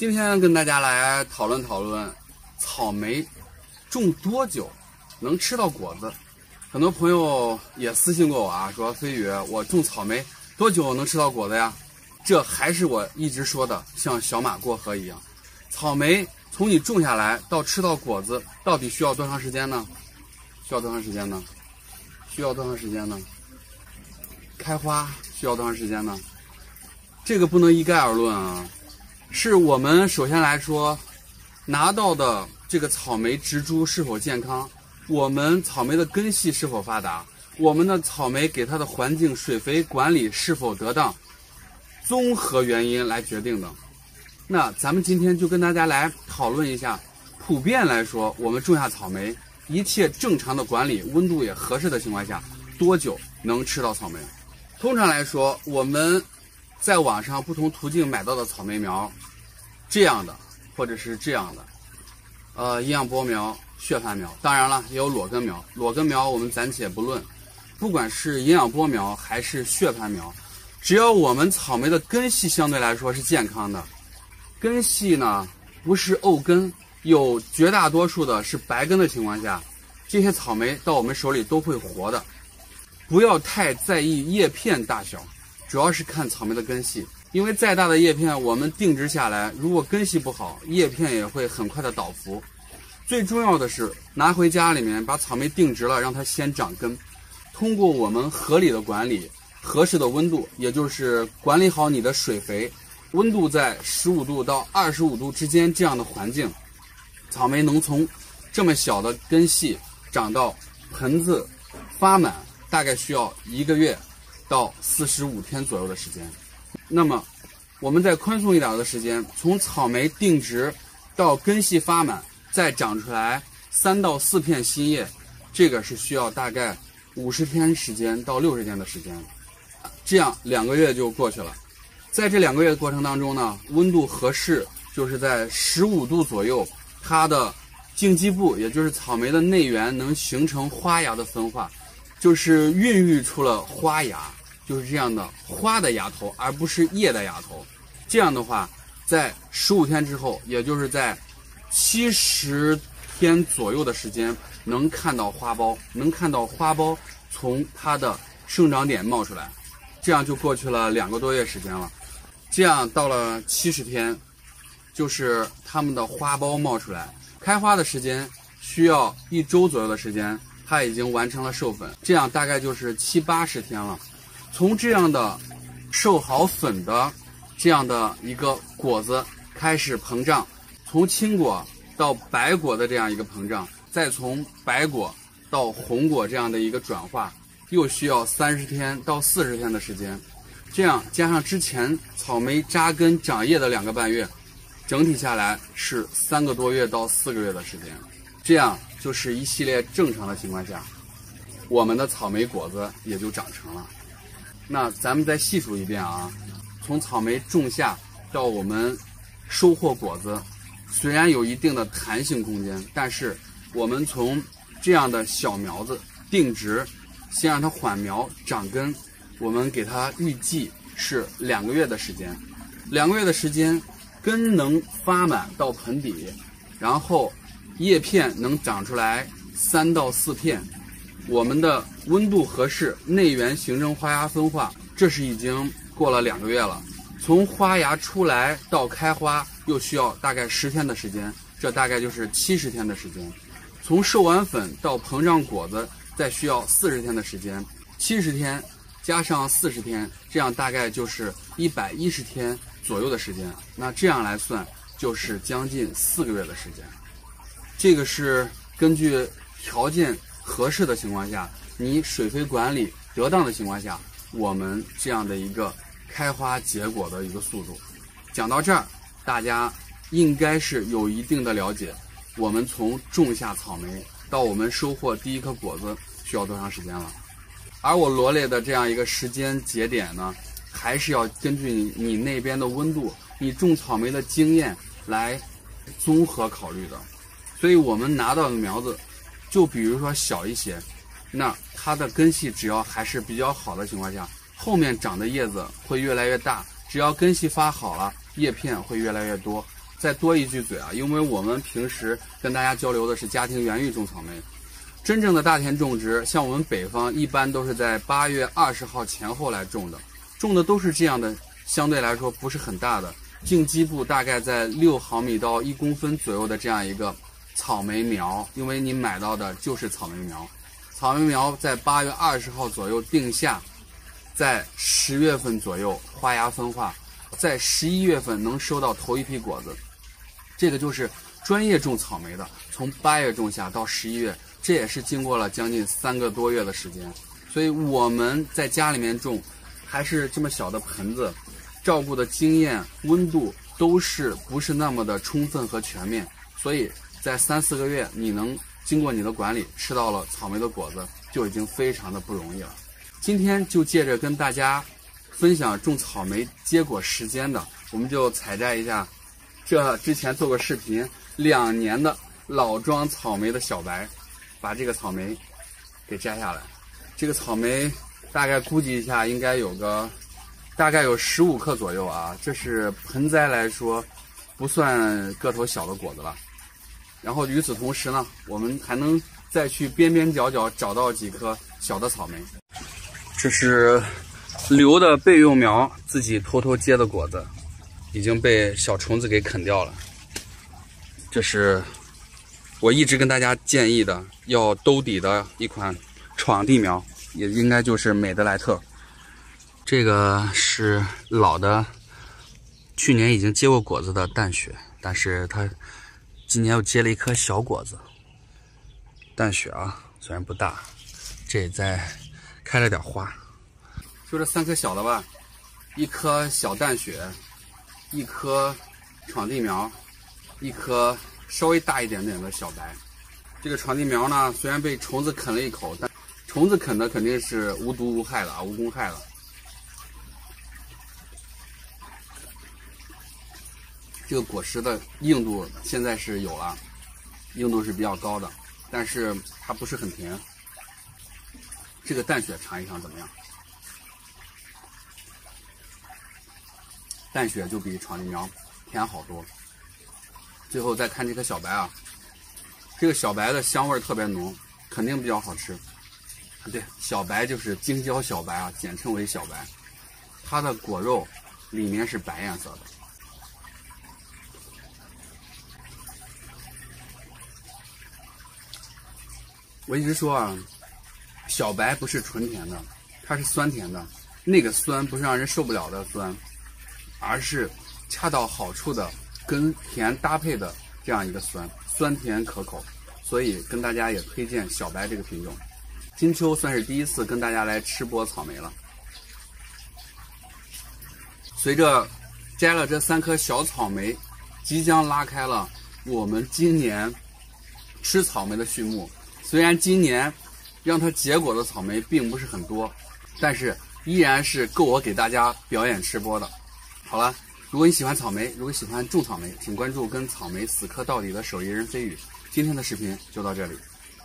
今天跟大家来讨论讨论，草莓种多久能吃到果子？很多朋友也私信过我啊，说飞宇，我种草莓多久能吃到果子呀？这还是我一直说的，像小马过河一样，草莓从你种下来到吃到果子，到底需要多长时间呢？需要多长时间呢？需要多长时间呢？开花需要多长时间呢？这个不能一概而论啊。是我们首先来说，拿到的这个草莓植株是否健康，我们草莓的根系是否发达，我们的草莓给它的环境水肥管理是否得当，综合原因来决定的。那咱们今天就跟大家来讨论一下，普遍来说，我们种下草莓，一切正常的管理，温度也合适的情况下，多久能吃到草莓？通常来说，我们。在网上不同途径买到的草莓苗，这样的或者是这样的，呃，营养波苗、血盘苗，当然了，也有裸根苗。裸根苗我们暂且不论，不管是营养波苗还是血盘苗，只要我们草莓的根系相对来说是健康的，根系呢不是沤根，有绝大多数的是白根的情况下，这些草莓到我们手里都会活的。不要太在意叶片大小。主要是看草莓的根系，因为再大的叶片，我们定植下来，如果根系不好，叶片也会很快的倒伏。最重要的是拿回家里面把草莓定植了，让它先长根。通过我们合理的管理，合适的温度，也就是管理好你的水肥，温度在十五度到二十五度之间这样的环境，草莓能从这么小的根系长到盆子发满，大概需要一个月。到四十五天左右的时间，那么我们再宽松一点的时间，从草莓定植到根系发满，再长出来三到四片新叶，这个是需要大概五十天时间到六十天的时间，这样两个月就过去了。在这两个月的过程当中呢，温度合适，就是在十五度左右，它的茎基部，也就是草莓的内缘，能形成花芽的分化，就是孕育出了花芽。就是这样的花的芽头，而不是叶的芽头。这样的话，在十五天之后，也就是在七十天左右的时间，能看到花苞，能看到花苞从它的生长点冒出来。这样就过去了两个多月时间了。这样到了七十天，就是它们的花苞冒出来，开花的时间需要一周左右的时间，它已经完成了授粉。这样大概就是七八十天了。从这样的授好粉的这样的一个果子开始膨胀，从青果到白果的这样一个膨胀，再从白果到红果这样的一个转化，又需要三十天到四十天的时间。这样加上之前草莓扎根长叶的两个半月，整体下来是三个多月到四个月的时间。这样就是一系列正常的情况下，我们的草莓果子也就长成了。那咱们再细数一遍啊，从草莓种下到我们收获果子，虽然有一定的弹性空间，但是我们从这样的小苗子定植，先让它缓苗长根，我们给它预计是两个月的时间，两个月的时间，根能发满到盆底，然后叶片能长出来三到四片。我们的温度合适，内源形成花芽分化，这是已经过了两个月了。从花芽出来到开花，又需要大概十天的时间，这大概就是七十天的时间。从授完粉到膨胀果子，再需要四十天的时间，七十天加上四十天，这样大概就是一百一十天左右的时间。那这样来算，就是将近四个月的时间。这个是根据条件。合适的情况下，你水肥管理得当的情况下，我们这样的一个开花结果的一个速度，讲到这儿，大家应该是有一定的了解。我们从种下草莓到我们收获第一颗果子需要多长时间了？而我罗列的这样一个时间节点呢，还是要根据你你那边的温度、你种草莓的经验来综合考虑的。所以我们拿到的苗子。就比如说小一些，那它的根系只要还是比较好的情况下，后面长的叶子会越来越大。只要根系发好了，叶片会越来越多。再多一句嘴啊，因为我们平时跟大家交流的是家庭园艺种草莓，真正的大田种植，像我们北方一般都是在八月二十号前后来种的，种的都是这样的，相对来说不是很大的，茎基部大概在六毫米到一公分左右的这样一个草莓苗，因为你买到的就是草莓苗，草莓苗在八月二十号左右定下，在十月份左右花芽分化，在十一月份能收到头一批果子。这个就是专业种草莓的，从八月种下到十一月，这也是经过了将近三个多月的时间。所以我们在家里面种，还是这么小的盆子，照顾的经验、温度都是不是那么的充分和全面。所以在三四个月，你能经过你的管理吃到了草莓的果子，就已经非常的不容易了。今天就借着跟大家分享种草莓结果时间的，我们就采摘一下。这之前做过视频，两年的老庄草莓的小白，把这个草莓给摘下来。这个草莓大概估计一下，应该有个大概有十五克左右啊。这是盆栽来说不算个头小的果子了。然后与此同时呢，我们还能再去边边角角找到几颗小的草莓。这是留的备用苗，自己偷偷结的果子。已经被小虫子给啃掉了。这是我一直跟大家建议的，要兜底的一款闯地苗，也应该就是美德莱特。这个是老的，去年已经结过果子的淡雪，但是它今年又结了一颗小果子。淡雪啊，虽然不大，这也在开了点花。就这三颗小的吧，一颗小淡雪。一颗闯地苗，一颗稍微大一点点的小白。这个闯地苗呢，虽然被虫子啃了一口，但虫子啃的肯定是无毒无害的啊，无公害了。这个果实的硬度现在是有了，硬度是比较高的，但是它不是很甜。这个淡雪尝一尝怎么样？淡雪就比闯地苗甜好多。最后再看这颗小白啊，这个小白的香味特别浓，肯定比较好吃。对，小白就是京郊小白啊，简称为小白。它的果肉里面是白颜色的。我一直说啊，小白不是纯甜的，它是酸甜的。那个酸不是让人受不了的酸。而是恰到好处的跟甜搭配的这样一个酸，酸甜可口，所以跟大家也推荐小白这个品种。金秋算是第一次跟大家来吃播草莓了。随着摘了这三颗小草莓，即将拉开了我们今年吃草莓的序幕。虽然今年让它结果的草莓并不是很多，但是依然是够我给大家表演吃播的。好了，如果你喜欢草莓，如果喜欢种草莓，请关注跟草莓死磕到底的手艺人飞宇。今天的视频就到这里。